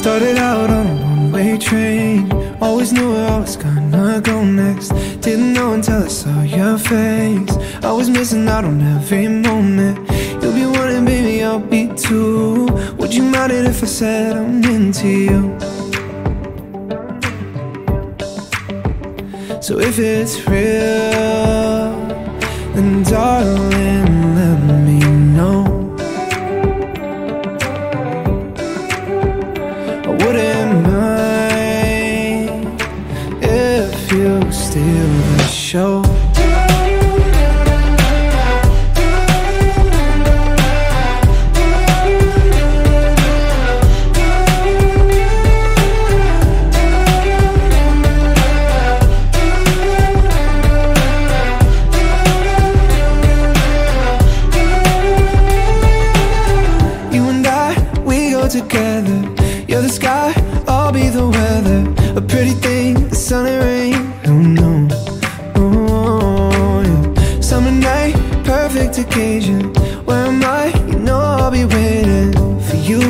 Started out on a one-way train. Always knew where I was gonna go next. Didn't know until I saw your face. I was missing out on every moment. You'll be wanting, baby, I'll be too. Would you mind it if I said I'm into you? So if it's real, then darling, steal the show. You and I, we go together. You're the sky, I'll be the weather. A pretty thing, the sun and rain. Perfect occasion. Where am I? You know I'll be waiting for you.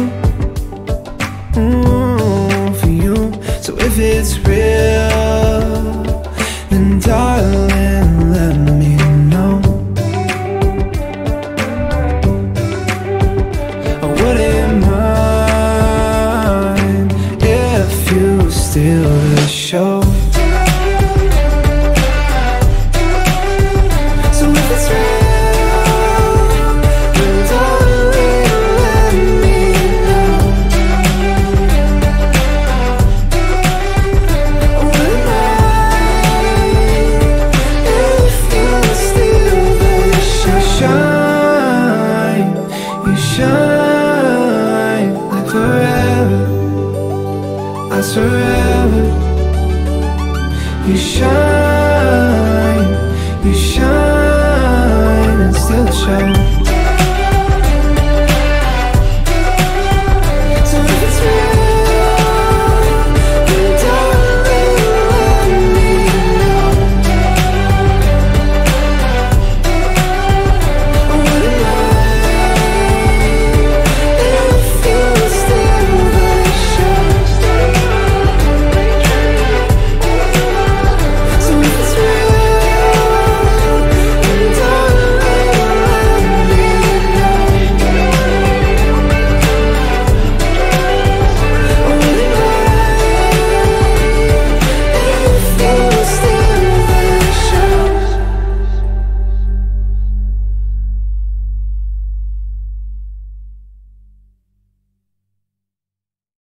Mm, for you. So if it's real, then darling, let me know. I wouldn't mind if you steal the show. I forever. You shine,